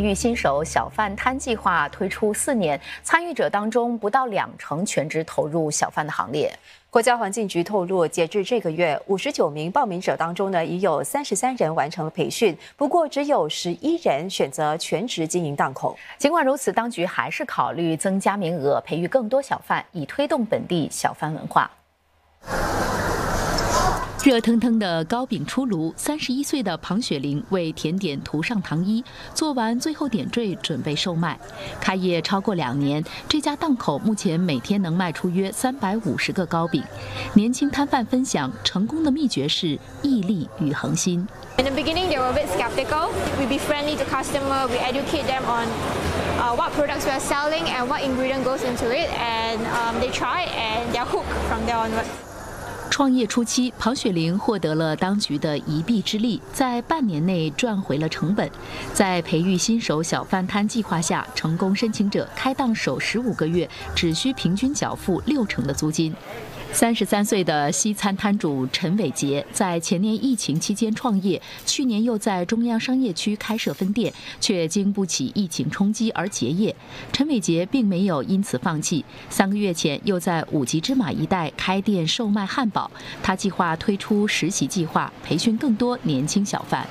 育新手小贩摊计划推出四年，参与者当中不到两成全职投入小贩的行列。国家环境局透露，截至这个月，五十九名报名者当中呢，已有三十三人完成了培训，不过只有十一人选择全职经营档口。尽管如此，当局还是考虑增加名额，培育更多小贩，以推动本地小贩文化。热腾腾的糕饼出炉，三十一岁的庞雪玲为甜点涂上糖衣，做完最后点缀，准备售卖。开业超过两年，这家档口目前每天能卖出约三百五十个糕饼。年轻摊贩分享，成功的秘诀是毅力与恒心。In the beginning, they were a bit skeptical. We be friendly to customer. We educate them on what products we are selling and what ingredient goes into it, and they try and they're hooked from there onwards. 创业初期，庞雪玲获得了当局的一臂之力，在半年内赚回了成本。在培育新手小贩摊计划下，成功申请者开档首十五个月只需平均缴付六成的租金。三十三岁的西餐摊主陈伟杰在前年疫情期间创业，去年又在中央商业区开设分店，却经不起疫情冲击而结业。陈伟杰并没有因此放弃，三个月前又在五级芝麻一带开店售卖汉堡。他计划推出实习计划，培训更多年轻小贩。